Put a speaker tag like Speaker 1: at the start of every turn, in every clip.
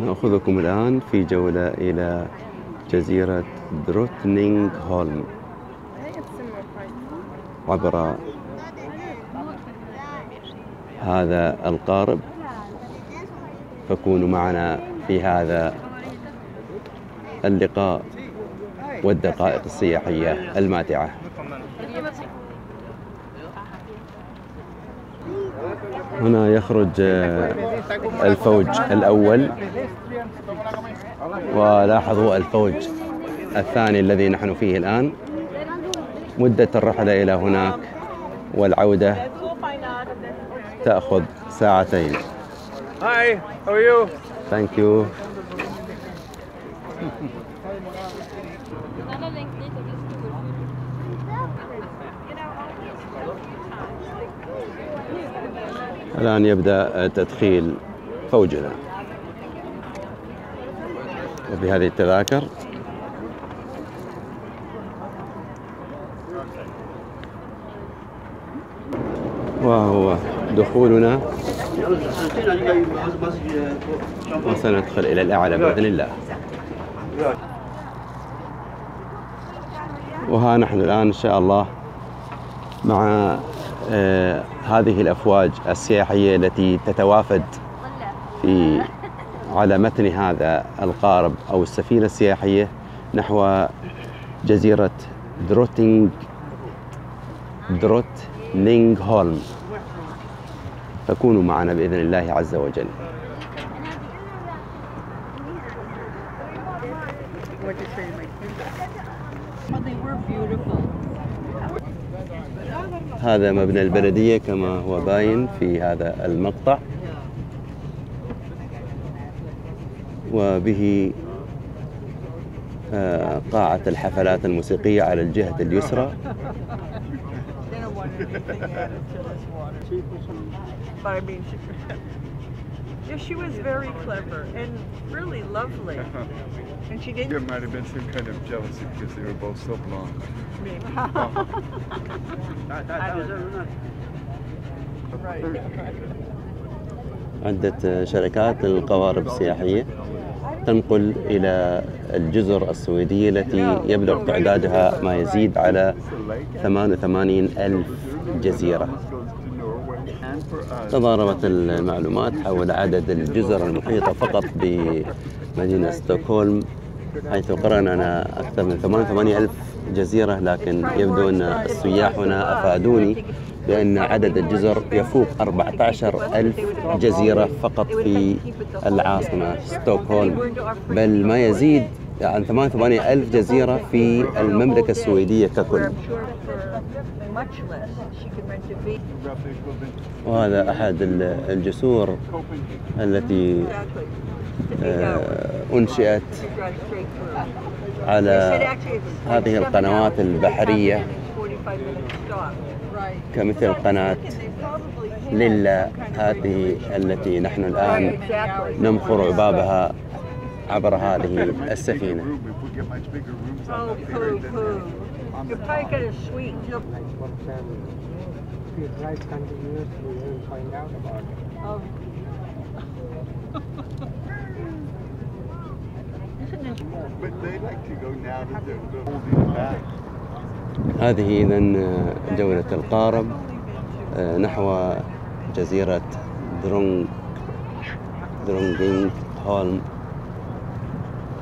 Speaker 1: نأخذكم الآن في جولة إلى جزيرة دروتنينغ هولم. عبر هذا القارب فكونوا معنا في هذا اللقاء والدقائق السياحية الماتعة. هنا يخرج آه، الفوج الأول. ولاحظوا الفوج الثاني الذي نحن فيه الآن. مدة الرحلة إلى هناك والعودة تأخذ ساعتين.
Speaker 2: Hi, how are you?
Speaker 1: Thank you. الآن يبدأ تدخيل فوجنا. وبهذه التذاكر. وهو دخولنا. وسندخل إلى الأعلى بإذن الله. وها نحن الآن إن شاء الله مع آه، هذه الأفواج السياحية التي تتوافد في على متن هذا القارب أو السفينة السياحية نحو جزيرة دروتينغ دروتنينغ هولم فكونوا معنا بإذن الله عز وجل
Speaker 3: Oh, they were beautiful.
Speaker 1: هذا مبنى البلدية كما هو باين في هذا المقطع. وبه آه، قاعة الحفلات الموسيقية على الجهة اليسرى.
Speaker 3: They don't yeah, she was very clever and really lovely. And she
Speaker 2: There
Speaker 3: didn't.
Speaker 2: might have been some kind of jealousy because they were both so blonde.
Speaker 3: right.
Speaker 1: عدة شركات للقوارب السياحية تنقل إلى الجزر السويدية التي يبلغ تعدادها ما يزيد على 88 ألف جزيرة تضاربت المعلومات حول عدد الجزر المحيطة فقط بمدينة ستوكهولم حيث قرأنا أكثر من 88 ألف جزيرة لكن يبدو أن السياح هنا أفادوني بأن عدد الجزر يفوق 14 ألف جزيرة فقط في العاصمة ستوكهولم. بل ما يزيد عن 8000 جزيرة في المملكة السويدية ككل. وهذا أحد الجسور التي آه، أنشئت على هذه القنوات البحرية كمثل قناة لله هذه التي نحن الآن نمخر عبابها. عبر هذه السفينة. هذه إذا جولة القارب آه، نحو جزيرة درونج درونجينج هولم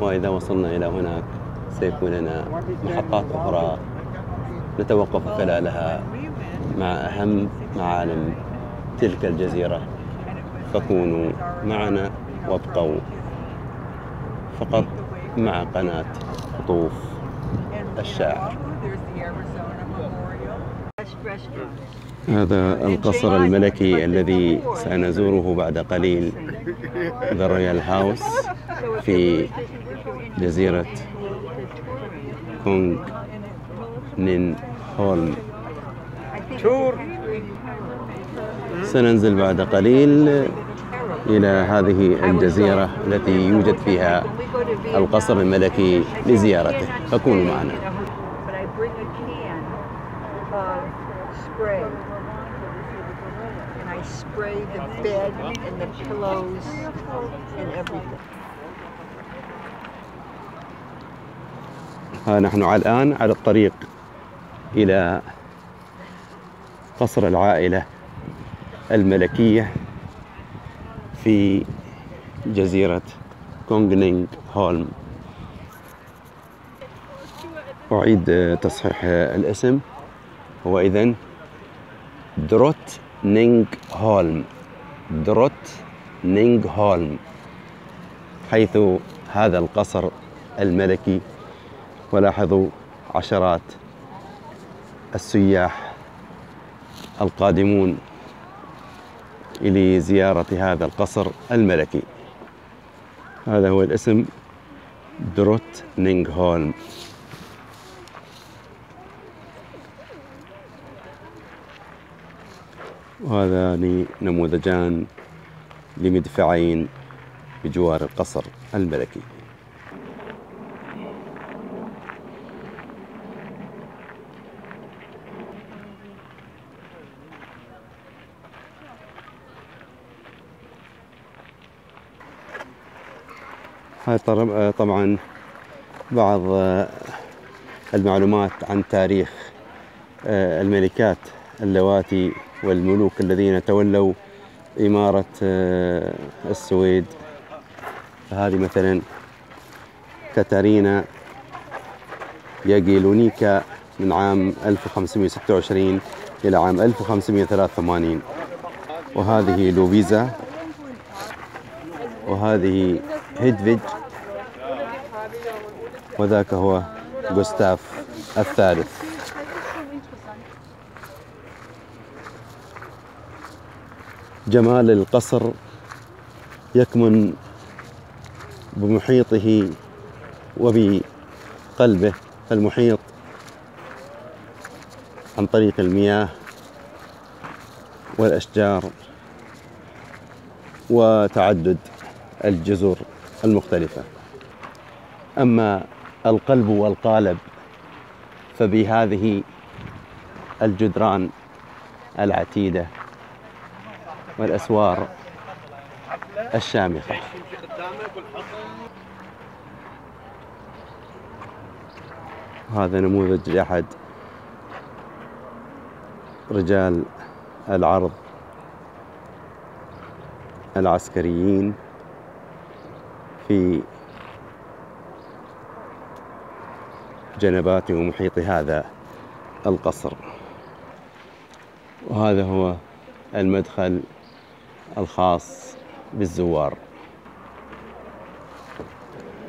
Speaker 1: وإذا وصلنا إلى هناك سيكون لنا محطات أخرى نتوقف خلالها مع أهم معالم تلك الجزيرة فكونوا معنا وابقوا فقط مع قناة خطوف الشاعر. هذا القصر الملكي الذي سنزوره بعد قليل ذا رويال هاوس في جزيرة كونغ نين هولم سننزل بعد قليل إلى هذه الجزيرة التي يوجد فيها القصر الملكي لزيارته. فكونوا معنا.
Speaker 3: Spray the bed and the pillows and everything.
Speaker 1: نحن على الآن على الطريق إلى قصر العائلة الملكية في جزيرة كونغنينغ هولم. أعيد تصحيح الاسم. هو إذن دروت نينغ هولم. دروت نينغ هولم. حيث هذا القصر الملكي ولاحظوا عشرات السياح القادمون إلى زيارة هذا القصر الملكي. هذا هو الاسم دروت نينغ هولم وهذان نموذجان لمدفعين بجوار القصر الملكي. هاي طبعا بعض المعلومات عن تاريخ الملكات اللواتي والملوك الذين تولوا إمارة السويد. هذه مثلا كاتارينا ياجيلونيكا من عام 1526 إلى عام 1583 وهذه لوفيزا. وهذه هيدفيج. وذاك هو جوستاف الثالث. جمال القصر يكمن بمحيطه وبقلبه فالمحيط عن طريق المياه والأشجار وتعدد الجزر المختلفة. أما القلب والقالب فبهذه الجدران العتيدة والأسوار الشامخة. هذا نموذج لأحد رجال العرض العسكريين في جنبات ومحيط هذا القصر. وهذا هو المدخل الخاص بالزوار.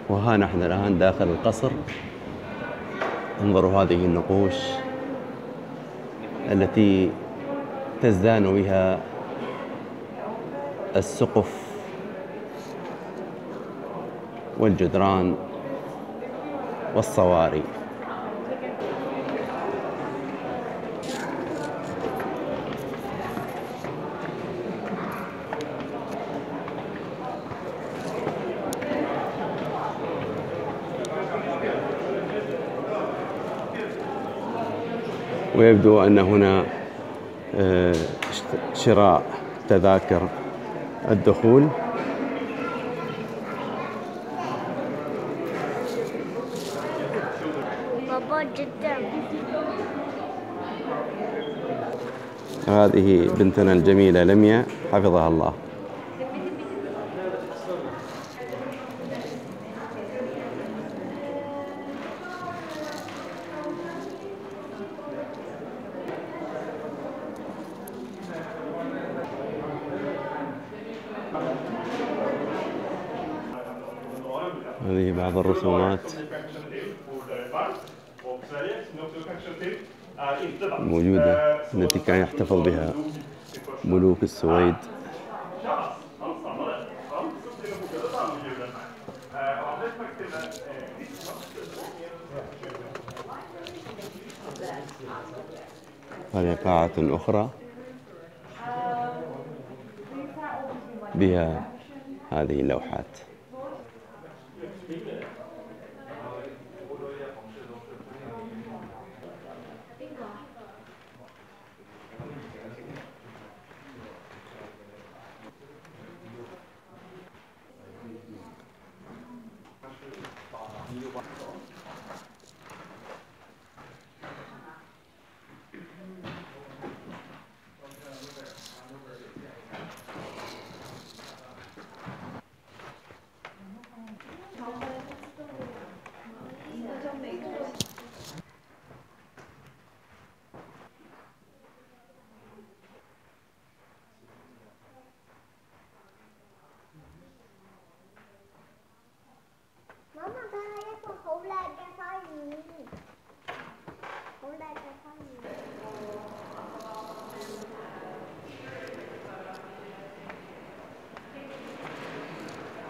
Speaker 1: وها نحن الآن داخل القصر. انظروا هذه النقوش التي تزدان بها السقف والجدران والصواري. ويبدو أن هنا آه، شراء تذاكر الدخول. هذه بنتنا الجميلة لميا حفظها الله. هذه بعض الرسومات. الموجودة التي كان يحتفظ بها ملوك السويد. هذه قاعة أخرى. بها هذه اللوحات.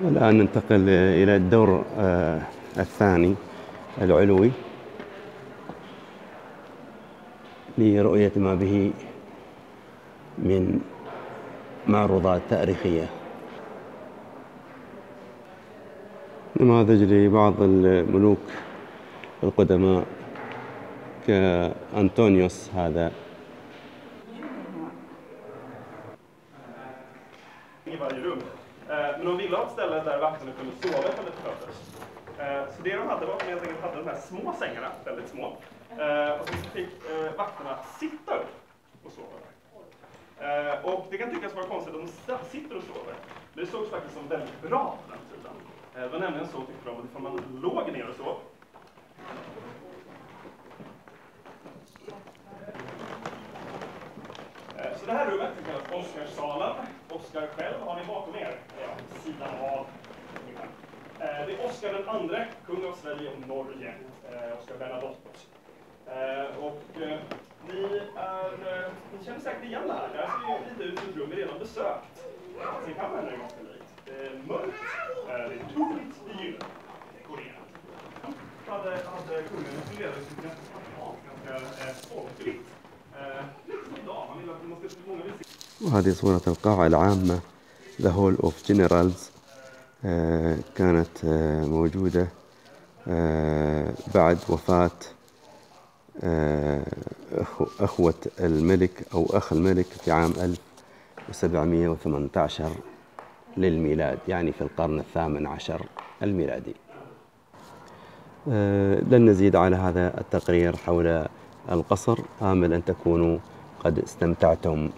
Speaker 1: والآن ننتقل إلى الدور آه، الثاني العلوي لرؤية ما به من معروضات تاريخية. نماذج لبعض الملوك القدماء كأنطونيوس هذا.
Speaker 4: Så det de hade var att de helt enkelt hade de här små sängarna, väldigt små. Eh, Och så fick eh, vakterna sitta upp och sova där. Eh, Och det kan tyckas vara konstigt att de sitter och sover. Men det sågs faktiskt som väldigt bra på den tiden. Eh, Det var nämligen så tyckte de att ifall man låg ner och sov eh, Så det här rummet kallas Oscarssalen. Eh, Det Oscar den andre, kung av Sverige och Norge, eh, Oscar Bernadotte. Eh, Och eh, ni, är, eh, ni känner säkert igen det här. Det här ser ju lite ut som ett rum vi redan besökt. Sen kan man är ganska likt. Det är mörkt, eh, det är tomt i gyllene dekorerat. Hade, hade kungen ledare sitt ganska spartanskt, ganska eh, folkligt. Eh,
Speaker 1: وهذه صورة القاعة العامة The Hall of Generals آه، كانت آه، موجودة آه، بعد وفاة آه، أخو- أخوة الملك أو أخ الملك في عام 1718 للميلاد يعني في القرن الثامن عشر الميلادي. آه، لن نزيد على هذا التقرير حول القصر آمل أن تكونوا قد استمتعتم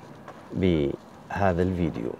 Speaker 1: بهذا الفيديو.